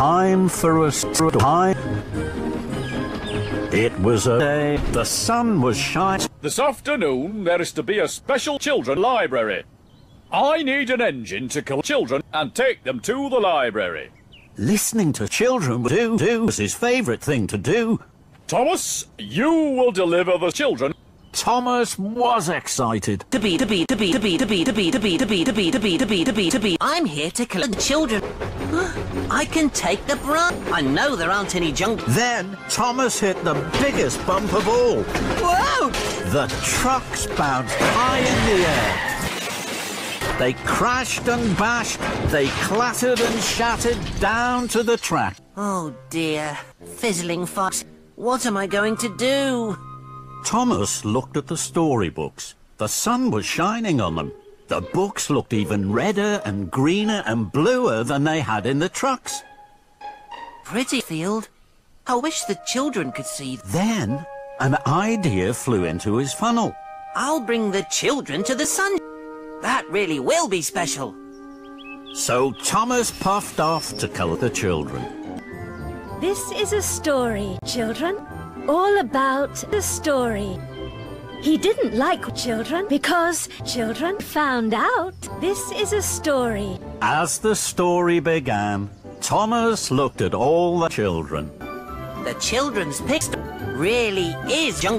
time for us to. It was a day the sun was shining. This afternoon there is to be a special children library. I need an engine to kill children and take them to the library. Listening to children do do was his favourite thing to do. Thomas, you will deliver the children. Thomas was excited. To be, to be, to be, to be, to be, to be, to be, to be, to be, to be, to be, to be, to be. I'm here to kill the children. I can take the brunt. I know there aren't any junk. Then Thomas hit the biggest bump of all. Whoa! The trucks bounced high in the air. They crashed and bashed. They clattered and shattered down to the track. Oh dear. Fizzling fox. What am I going to do? Thomas looked at the storybooks. The sun was shining on them. The books looked even redder and greener and bluer than they had in the trucks. Pretty field. I wish the children could see. Then an idea flew into his funnel. I'll bring the children to the sun. That really will be special. So Thomas puffed off to colour the children. This is a story, children. All about the story. He didn't like children because children found out this is a story. As the story began, Thomas looked at all the children. The children's picture really is junk.